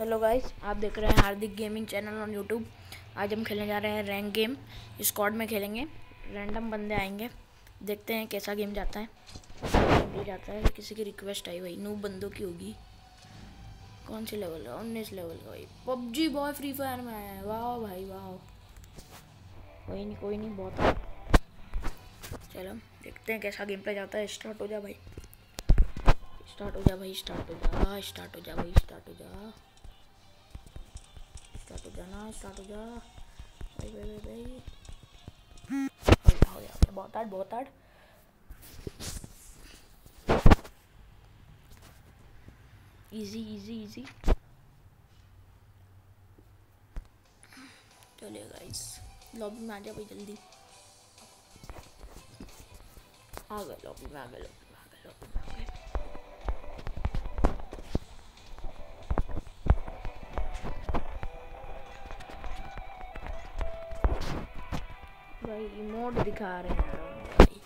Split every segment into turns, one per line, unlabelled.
Hello guys आप देख रहे हैं Hardik gaming channel on YouTube आज हम खेलने जा रहे हैं रैंक गेम स्क्वाड में खेलेंगे. रैंडम बंदे आएँगे. देखते हैं कैसा गेम जाता है. गेम जाता है, किसी की रिक्वेस्ट आई भाई. नू बंदों की होगी. कौन सी लेवल है? उन्नीस लेवल का भाई. पबजी बॉय फ्री फायर में आया है. वाह भाई, वाह. कोई नहीं कोई नहीं, बहुत चलो, देखते हैं कैसा गेम प्ले जाता है. स्टार्ट हो जा भाई. स्टार्ट हो जा भाई स्टार्ट हो जा. स्टार्ट हो जा भाई स्टार्ट हो जा. जाना स्टार्ट हो जा भाई भाई भाई भाई हो जा बहुत हार्ड बहुत हार्ड इजी इजी इजी चलिए गाइस लॉबी में आ जा भाई जल्दी आ गए लॉबी में आ गए लॉबी में आ गए भाई इमोट दिखा रहे हैं भाई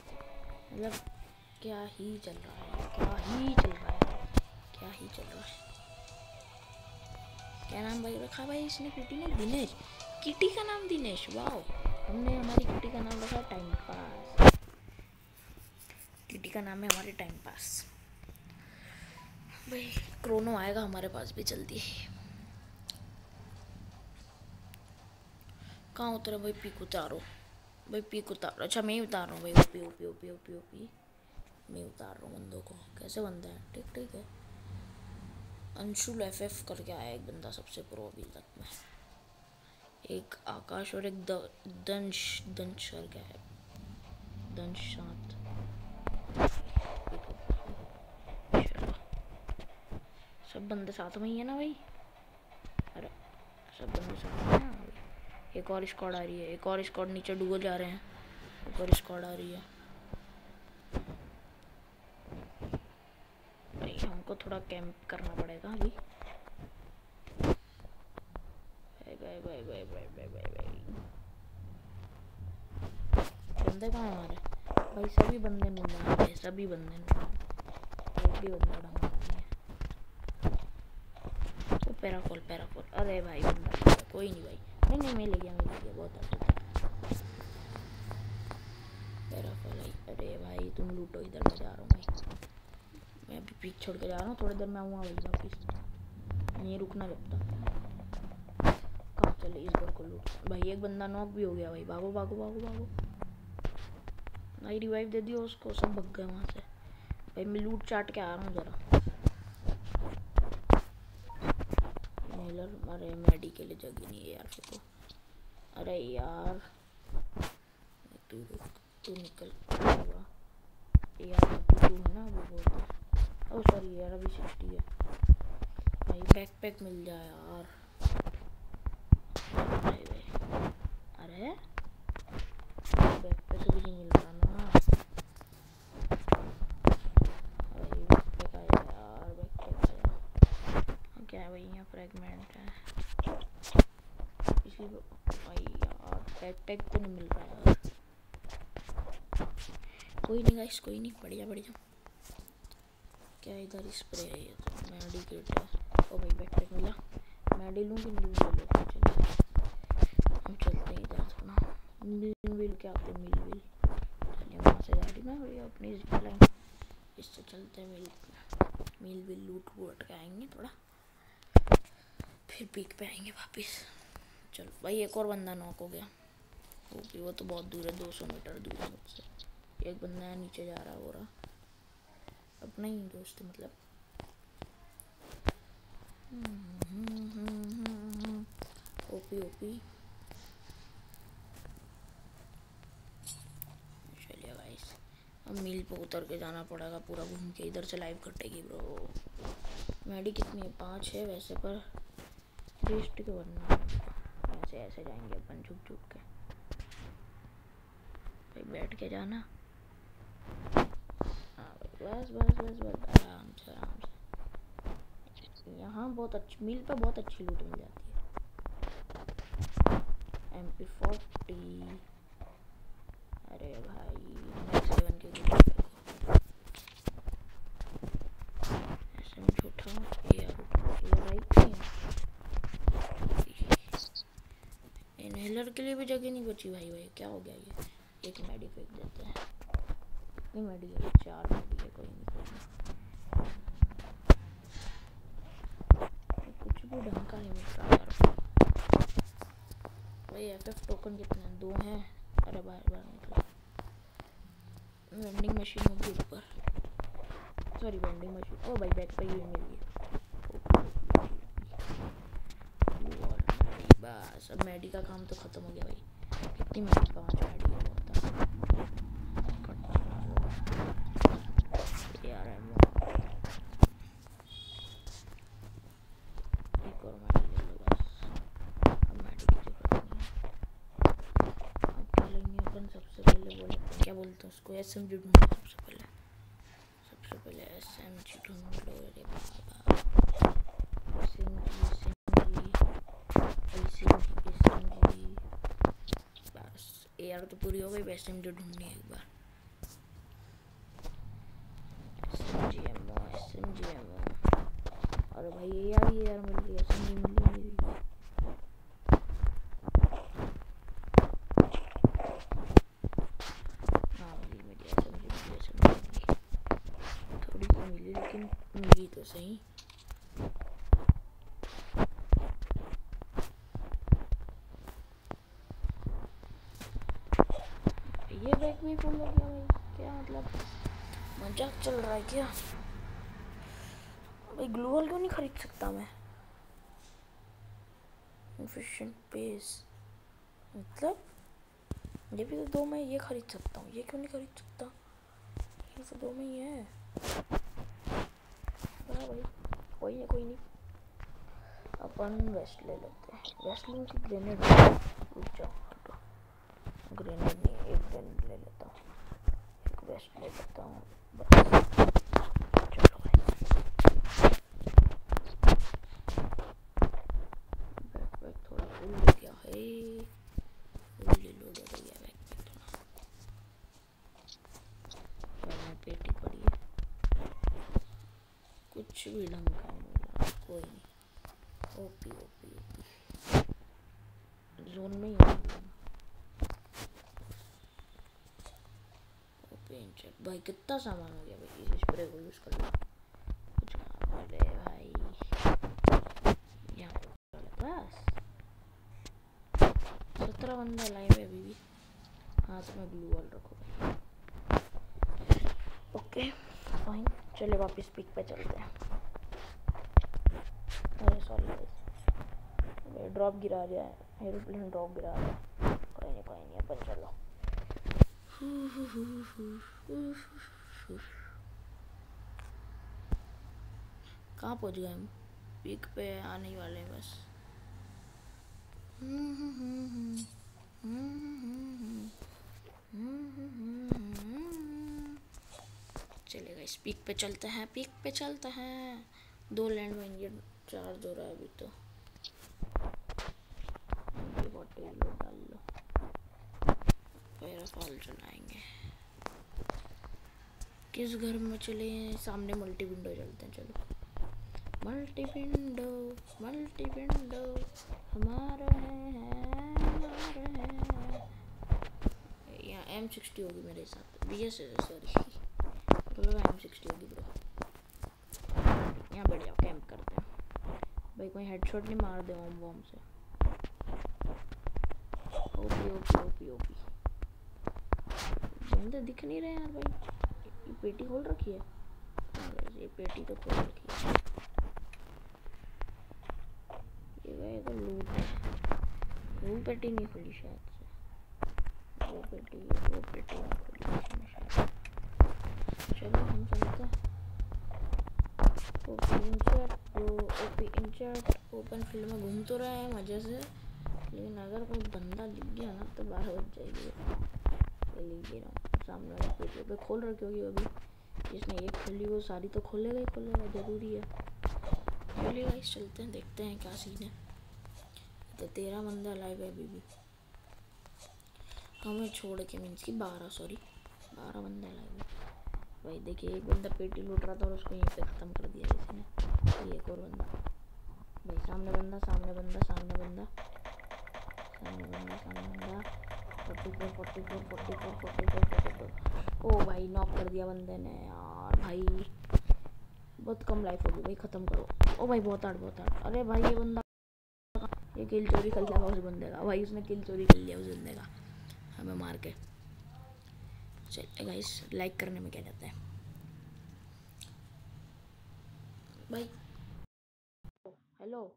मतलब क्या ही चल रहा है, क्या ही चल रहा है, क्या ही चल रहा है। क्या नाम भाई रखा भाई इसने? किटी ने? दिनेश। किटी का नाम दिनेश? वाह हमने हमारी किटी का नाम रखा टाइम पास। किटी का नाम है हमारे टाइम पास। भाई, क्रोनो आएगा हमारे पास भी जल्दी। कहाँ उतरे भाई? पीक उतारो भाई पीक उतारो अच्छा मैं ही उतार रहा हूँ। भाई OP OP OP OP OP मैं उतार रहा हूँ बंदों को। कैसे बंदा है? ठीक ठीक है। अंशुल एफ़ एफ़ करके आया एक बंदा सबसे प्रो अभी तक में। एक आकाश और एक दंश दंश करके आया दंश शांत। सब बंदे साथ में ही है ना भाई? अरे, सब बंदे साथ में हैं? एक और स्क्वाड आ रही है, एक और स्क्वाड नीचे डूबो जा रहे हैं, एक और स्क्वाड आ रही है। भाई, हमको थोड़ा कैंप करना पड़ेगा अभी। भाई बंदे कहाँ हमारे? भाई, सभी बंदे मिल रहे हैं, सभी बंदे एक भी बंदा ढंग पैराफॉल पैराफॉल। अरे भाई, बंदा कोई नहीं भाई। नहीं नहीं, मैं ले गया मैं ले गया बहुत अच्छा अरे भाई, तुम लूटो, इधर मैं जा रहा हूँ भाई। मैं अभी पीछे छोड़ के जा रहा हूँ, थोड़ी देर में आऊँगा भाई वापिस। नहीं रुकना तक। कहाँ चले इस बार को लूट? भाई, एक बंदा नॉक भी हो गया भाई। भागो भागो भागो भागो। भाई रिवाइव दे दियो उसको, सब भग गए वहाँ से। भाई, मैं लूट चाट के आ रहा हूँ ज़रा। अरे मेडी के लिए जगह नहीं है यार देखो। अरे यार, तू तू निकल। यार, तू तू है ना वो बोल ओ सॉरी यार, अभी सिक्सटी है। भाई बैकपैक मिल जाए यार। अरे बैकपैक भी नहीं मिल रहा ना भाई बैकपैक आया यार बैकपैक आया क्या है भाई यहाँ फ्रेगमेंट है इसी भाई टैग तो नहीं मिल यार कोई नहीं गाइस कोई नहीं, बढ़िया बढ़िया। क्या इधर स्प्रे है ये तो? मेडिकेट है ओ भाई बैक टैग मिला। मेडी लूँ कि नहीं चलो हम चलते हैं इधर थोड़ा। मिल मिल क्या आपको मिल मिल चलिए वहाँ से गाड़ी में और अपनी लाइन इससे चलते हैं मिल मिल विल लूट वूट के आएँगे थोड़ा। फिर पीक पे आएँगे वापस। चलो, भाई, एक और बंदा नॉक हो गया। भी वो तो बहुत दूर है 200 मीटर दूर है मुझसे एक बंदा है नीचे जा रहा हो रहा। अपना ही दोस्त मतलब। OP OP. चलिए भाई, अब मील पे उतर के जाना पड़ेगा पूरा घूम के। इधर से लाइव कटेगी ब्रो मैडी कितनी है? पाँच है वैसे, पर रेस्ट के बनना ऐसे ऐसे जाएँगे अपन झुक झुक बैठ के जाना। हाँ बस बस बस बस, आराम से आराम से। यहाँ बहुत अच्छी, मिल पर बहुत अच्छी लूट मिल जाती है। एम पी फोर्टी अरे भाई सेवन के इनहेलर के लिए भी जगह नहीं बची भाई भाई, क्या हो गया ये? एक मेडी फेंक देते हैं। नहीं मेडी है चार मेडी है, कोई नहीं, कोई कुछ भी ढंग का नहीं मिल रहा यार भाई एफ़ एफ़ टोकन कितने दो हैं। अरे बाहर बाहर निकला। वेंडिंग मशीन होगी ऊपर। सॉरी वेंडिंग मशीन ओ भाई बैक पे ही मिल गई। बस। अब मैडी का काम तो ख़त्म हो गया भाई। कितनी मैडी पाँच मैडी है बहुत यार एक और मैडी ले लो बस अब मैडी की ज़रूरत नहीं है अब क्या लेंगे अपन सबसे पहले बोले हैं उसको एस एम जी ढूंढो सबसे पहले सबसे पहले एस एम जी ढूंढ लो अरे बाबा एस एम जी यार तो पूरी हो गई वैसे मुझे ढूंढनी है एक बार अरे भाई ये यार ये यार मिल गई एस मिल गई मिल गई हाँ मिली मिली एस मिली एस मिली थोड़ी सी मिली लेकिन सही। ये बैग भी फुल हो? गया क्या मतलब? मज़ाक चल रहा है क्या? भाई ग्लू वॉल क्यों नहीं खरीद सकता मैं? पेस मतलब? ये भी तो दो में ये खरीद सकता हूँ। ये क्यों नहीं खरीद सकता? ये तो दो में ही है। हाँ भाई कोई नहीं कोई नहीं। अपन वेस्ट ले लेते हैं। वेस्ट लूँगी ग्रेनेड रुक जाओ ग्रेनेड नहीं, एक ग्रेनेड ले लेता हूँ। एक वेस्ट ले लेता हूँ। बस चलो बैक पैक थोड़ा फुल हो गया है फुल्ली लोडेड हो गया बैक पैक थोड़ा में पेटी पड़ी है कुछ भी ढंग का नहीं कोई नहीं ओपी ओपी ओपी जोन में ही भाई कितना सामान हो गया भाई? इस स्प्रे को यूज़ कर लो। कुछ अरे भाई। यहाँ बस। सत्रह बंदा लाइव है अभी भी। हाथ में ब्लू वॉल रखो ओके फाइन चले वापस पिक पे चलते हैं अरे सॉरी ड्रॉप गिरा दिया है। एरोप्लेन ड्रॉप गिरा रहा है। कोई नहीं कोई नहीं, अपन चलो। कहाँ पहुँच गए हम? पीक पे आने वाले हैं बस। चलेगा इस पीक पे चलते हैं पीक पे चलते हैं। दो लैंड माइन चार्ज हो रहा है अभी तो। डाल लो मेरा फॉल चलाएँगे किस घर में चले सामने मल्टी विंडो चलते हैं चलो मल्टी विंडो मल्टी विंडो हमारा है हमारा है यहाँ एम सिक्सटी होगी मेरे साथ बी एस सॉरी मतलब एम सिक्सटी होगी ब्रो यहाँ जाओ कैंप करते हैं भाई कोई हेडशॉट नहीं मार दे ओम वोम से ओपी ओपी ओपी ओपी। बंदे दिख नहीं रहे यार भाई। ये पेटी खोल रखी है? ये पेटी तो खोल रखी है। ये गए तो लूट वो पेटी नहीं खुली शायद से। वो पेटी वो पेटी नहीं खुली शायद चलो, हम चलते ओपी इंचर्ट ओपी इंचर्ट ओपन फ़ील्ड में घूम तो रहे हैं मज़े से। लेकिन अगर कोई बंदा दिख गया ना तो बारह बज जाएगी। लीजिए ना, सामने वाली पेटी पे खोल रखी होगी अभी। जिसने एक खोली वो सारी तो खोलेगा ही खोलेगा, ज़रूरी है। चलिए गाइस चलते हैं, देखते हैं क्या सीन है। तो तेरह बंदा लाइव है अभी भी। हमें छोड़ के मीन्स की बारह सॉरी बारह बंदा लाइव है। भाई देखिए, एक बंदा पेटी लूट रहा था और उसको यहीं पे ख़त्म कर दिया किसी ने। एक और बंदा। भाई सामने बंदा सामने बंदा सामने बंदा। ओ भाई नॉक कर दिया बंदे ने यार, भाई। बहुत कम लाइफ होगी भाई, ख़त्म करो। ओ भाई, बहुत हार्ड बहुत हार्ड अरे भाई, ये बंदा ये किल चोरी कर लिया उस बंदे का। भाई, उसने किल चोरी कर लिया उस बंदे का। हमें मार के। चलिए गाइस लाइक करने में क्या जाता है? भाई। हेलो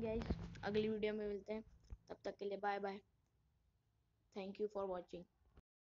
गाइस अगली वीडियो में मिलते हैं। तब तक के लिए bye bye thank you for watching